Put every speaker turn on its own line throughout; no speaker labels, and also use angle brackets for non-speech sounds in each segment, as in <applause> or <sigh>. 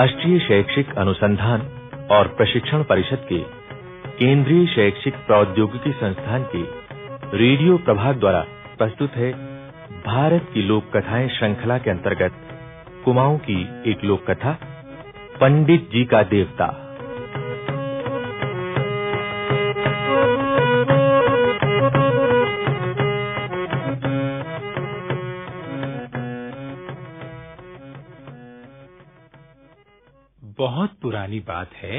राष्ट्रीय शैक्षिक अनुसंधान और प्रशिक्षण परिषद के केंद्रीय शैक्षिक प्रौद्योगिकी संस्थान के रेडियो प्रभाग द्वारा प्रस्तुत है भारत की लोक कथाएं श्रृंखला के अंतर्गत कुमाऊं की एक लोक कथा पंडित जी का देवता
बहुत पुरानी बात है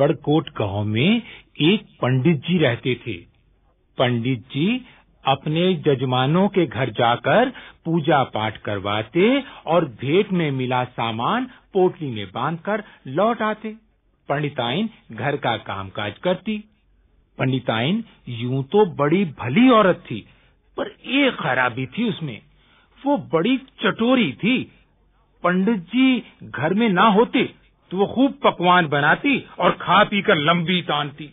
बड़कोट गांव में एक पंडित जी रहते थे पंडित जी अपने जजमानों के घर जाकर पूजा पाठ करवाते और भेंट में मिला सामान पोटली में बांधकर लौट आते पंडिताइन घर का कामकाज करती पंडिताइन यूं तो बड़ी भली औरत थी पर एक खराबी थी उसमें वो बड़ी चटोरी थी पंडित जी घर में ना होते तो वो खूब पकवान बनाती और खा पी कर लंबी तानती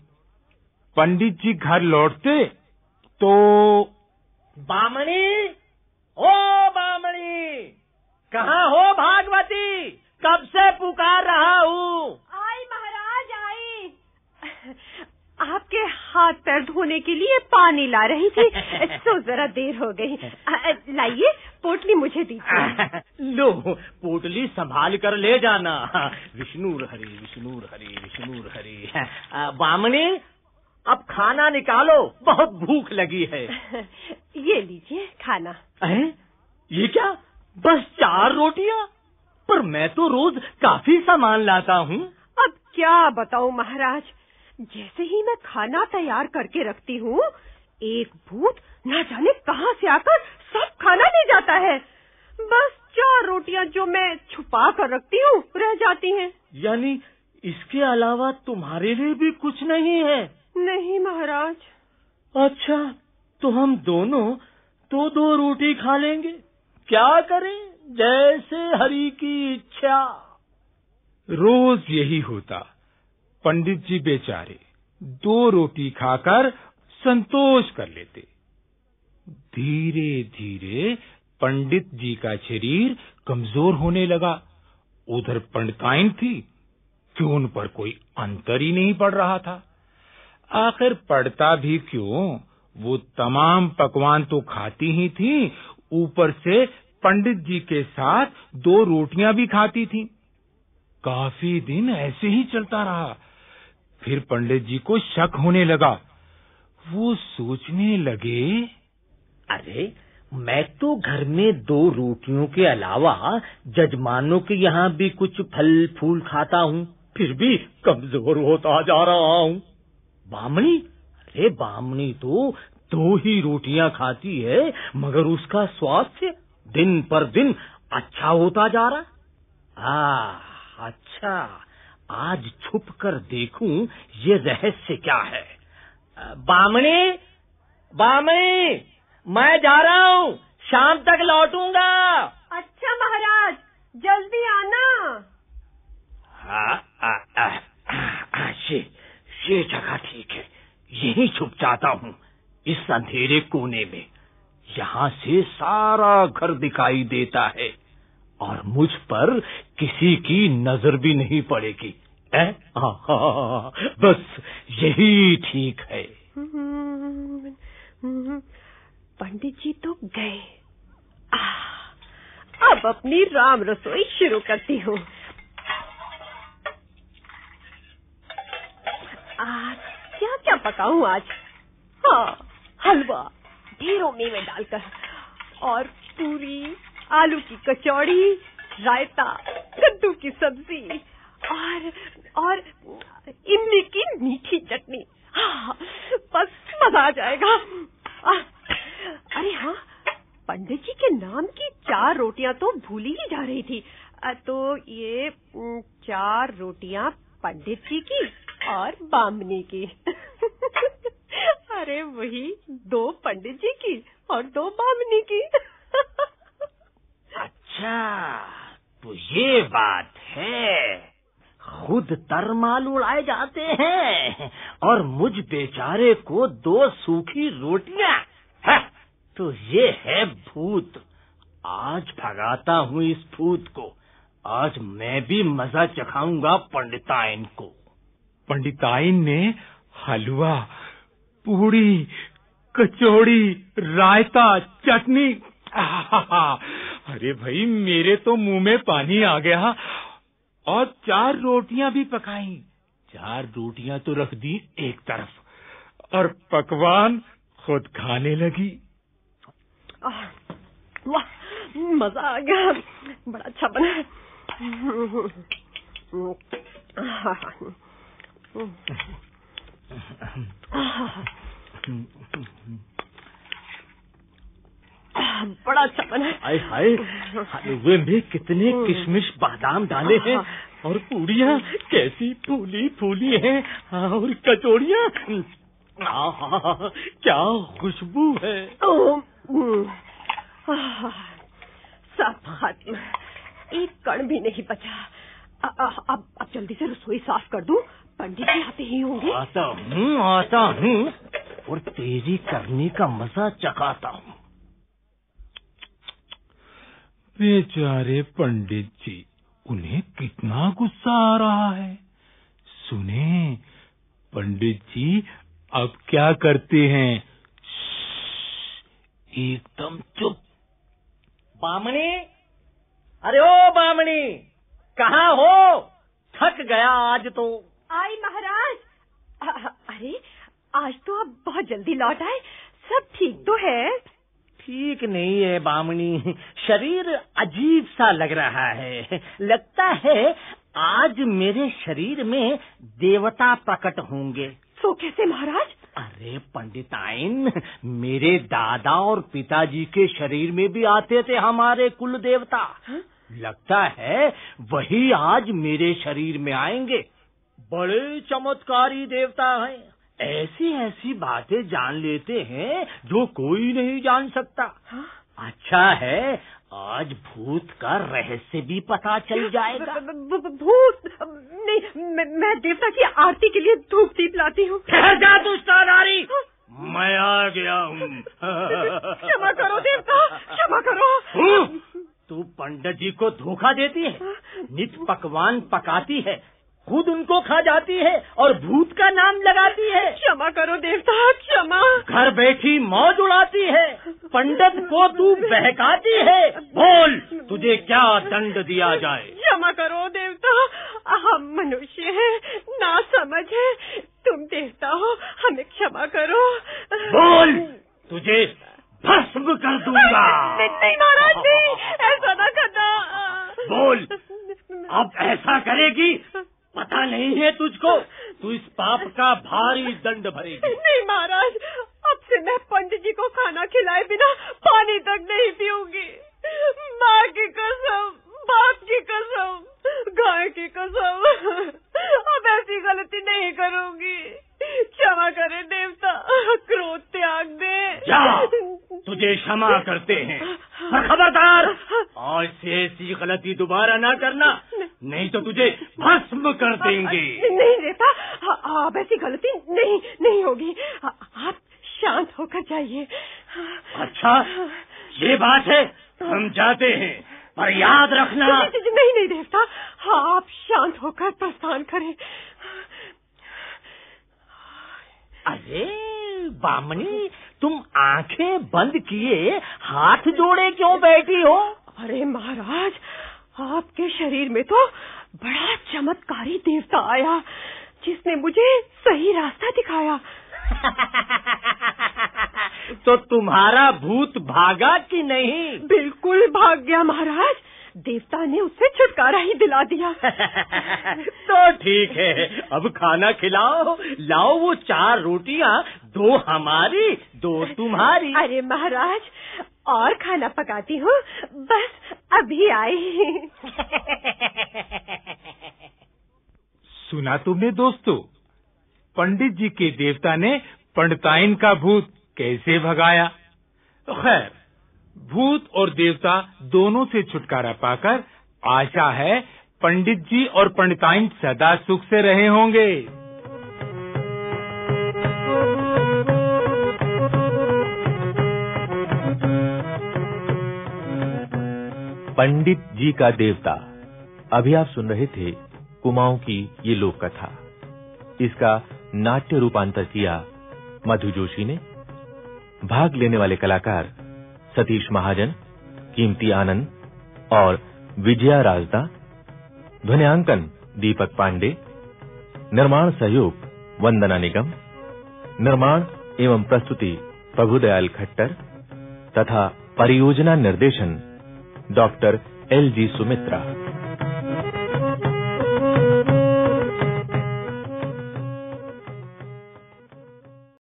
पंडित जी घर लौटते तो
बामणी ओ बामणी कहाँ हो भागवती कब से पुकार रहा हूँ आपके हाथ पैर
धोने के लिए पानी ला रही थी <laughs> तो जरा देर हो गई लाइए पोटली
मुझे दीजिए <laughs> लो पोटली संभाल कर ले जाना विष्णुर हरी विष्णु हरी विष्णु हरी बामने अब खाना निकालो बहुत भूख लगी है
<laughs> ये लीजिए खाना
है ये क्या बस चार रोटियां पर मैं तो रोज काफी सामान लाता हूँ
अब क्या बताऊँ महाराज जैसे ही मैं खाना तैयार करके रखती हूँ एक भूत ना जाने कहाँ से आकर सब खाना ले जाता है बस चार रोटियां जो मैं छुपा कर रखती हूँ रह जाती हैं।
यानी इसके अलावा तुम्हारे लिए भी कुछ नहीं है नहीं महाराज अच्छा तो हम दोनों तो दो रोटी खा लेंगे क्या करें जैसे हरि की इच्छा
रोज यही होता पंडित जी बेचारे दो रोटी खाकर संतोष कर लेते धीरे धीरे पंडित जी का शरीर कमजोर होने लगा उधर पंडताइन थी क्यों उन पर कोई अंतर ही नहीं पड़ रहा था आखिर पड़ता भी क्यों वो तमाम पकवान तो खाती ही थी ऊपर से पंडित जी के साथ दो रोटियां भी खाती थी काफी दिन ऐसे ही चलता रहा फिर पंडित जी को शक होने लगा
वो सोचने लगे अरे मैं तो घर में दो रोटियों के अलावा जजमानों के यहाँ भी कुछ फल फूल खाता हूँ फिर भी कमजोर होता जा रहा हूँ बामणी अरे बामणी तो दो ही रोटियाँ खाती है मगर उसका स्वास्थ्य दिन पर दिन अच्छा होता जा रहा आ अच्छा आज छुप कर देखूं ये रहस्य क्या है बामणी बामणी मैं जा रहा हूँ शाम तक लौटूंगा
अच्छा महाराज जल्दी आना
हाँ ये ये जगह ठीक है यही छुप जाता हूँ इस अंधेरे कोने में यहाँ से सारा घर दिखाई देता है और मुझ पर किसी की नजर भी नहीं पड़ेगी है बस यही ठीक है
पंडित जी तो गए अब अपनी राम रसोई शुरू करती हूँ आज क्या क्या पकाऊं आज हाँ हलवा ढेरों मेवे डालकर और पूरी आलू की कचौड़ी रायता की सब्जी और और इमली की मीठी चटनी हाँ, बस मजा आ जाएगा आ, अरे हाँ पंडित जी के नाम की चार रोटियां तो भूली ही जा रही थी तो ये चार रोटियां पंडित जी की और बामनी की अरे वही दो पंडित जी की और दो बामनी की
अच्छा तो ये बात है खुद तरमाल उड़ाए जाते हैं और मुझ बेचारे को दो सूखी रोटियां हाँ, तो ये है भूत आज भगाता हूँ इस भूत को आज मैं भी मजा चखाऊंगा पंडिताइन को
पंडिताइन ने हलवा पूरी कचौड़ी रायता चटनी अरे भाई मेरे तो मुंह में पानी आ गया और चार रोटियां भी पकाई चार रोटियां तो रख दी एक तरफ और पकवान खुद खाने लगी वाह
मजा आ गया बड़ा अच्छा बना है बड़ा अच्छा बना हाय हाय
हलवे में कितने हम्म। किशमिश बादाम डाले हैं हाँ। और पूड़िया कैसी फूली फूली हैं हाँ, और कचोड़िया हाँ, क्या खुशबू है
सब खत्म एक कण भी नहीं बचा अब अब जल्दी से रसोई साफ कर दूं पंडित जी आते ही होंगे
आता हूँ आता हूँ और तेजी करने का मजा चखाता हूँ
बेचारे पंडित जी उन्हें कितना गुस्सा आ रहा है सुने पंडित जी अब क्या करते
हैं एकदम चुप बामणी अरे ओ बामणी कहाँ हो थक गया आज तो
आई महाराज अरे आज तो आप बहुत जल्दी
लौट आए सब ठीक तो है ठीक नहीं है बामणी शरीर अजीब सा लग रहा है लगता है आज मेरे शरीर में देवता प्रकट होंगे तो कैसे महाराज अरे पंडिताइन मेरे दादा और पिताजी के शरीर में भी आते थे हमारे कुल देवता हाँ? लगता है वही आज मेरे शरीर में आएंगे बड़े चमत्कारी देवता हैं ऐसी ऐसी बातें जान लेते हैं जो कोई नहीं जान सकता हा? अच्छा है आज भूत का रहस्य भी पता चल हाँ, जाएगा
भूत नहीं मैं, मैं देवता की आरती के लिए धूप दीप लाती हूँ जा
नारी हाँ। मैं आ गया हूँ क्षमा करो
देवता क्षमा करो
तू पंडित जी को धोखा देती है हाँ। नित पकवान पकाती है खुद उनको खा जाती है और भूत का नाम लगाती है क्षमा करो देवता क्षमा घर बैठी मौज उड़ाती है पंडित को तू बहकाती है बोल तुझे क्या दंड दिया जाए
क्षमा करो देवता हम मनुष्य हैं ना समझ है तुम देवता हो हमें क्षमा करो बोल
तुझे भस्म कर दूंगा
नहीं महाराज जी ऐसा ना करना बोल अब ऐसा करेगी
पता नहीं है तुझको तू इस पाप का भारी दंड भरेगी
नहीं महाराज अब से मैं पंडित जी को खाना खिलाए बिना पानी तक नहीं पीऊंगी माँ की कसम बाप की कसम गाय की कसम अब ऐसी गलती नहीं करूंगी क्षमा करे देवता क्रोध त्याग दे जा
तुझे क्षमा करते हैं
खबरदार हाँ।
और से ऐसी गलती दोबारा ना करना नहीं तो तुझे भस्म कर हाँ, देंगे
नहीं रेता हाँ, आप ऐसी गलती नहीं नहीं होगी हाँ, आप शांत होकर जाइए अच्छा
ये बात है हम जाते हैं पर याद रखना
नहीं नहीं देवता आप शांत होकर प्रस्थान
करें अरे बामनी तुम आंखें बंद किए हाथ जोड़े क्यों बैठी हो
अरे महाराज आपके शरीर में तो बड़ा चमत्कारी देवता आया जिसने मुझे सही रास्ता दिखाया
<laughs> तो तुम्हारा भूत भागा कि नहीं बिल्कुल भाग
गया महाराज देवता ने उसे छुटकारा ही दिला दिया <laughs>
तो ठीक है अब खाना खिलाओ लाओ वो चार रोटियां दो हमारी दो तुम्हारी अरे महाराज और खाना पकाती हूँ
बस अभी आई
सुना तुमने दोस्तों पंडित जी के देवता ने पंडताइन का भूत कैसे भगाया खैर भूत और देवता दोनों से छुटकारा पाकर आशा है पंडित जी और पंडिताइन सदा सुख से रहे होंगे
पंडित जी का देवता अभी आप सुन रहे थे कुमाऊं की ये लोक कथा इसका नाट्य रूपांतर किया मधु जोशी ने भाग लेने वाले कलाकार सतीश महाजन कीमती आनंद और विजया राजदा ध्वनियांकन दीपक पांडे निर्माण सहयोग वंदना निगम निर्माण एवं प्रस्तुति प्रभुदयाल खट्टर तथा परियोजना निर्देशन डॉक्टर एल जी सुमित्रा